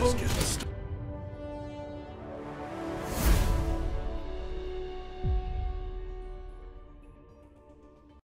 Just double.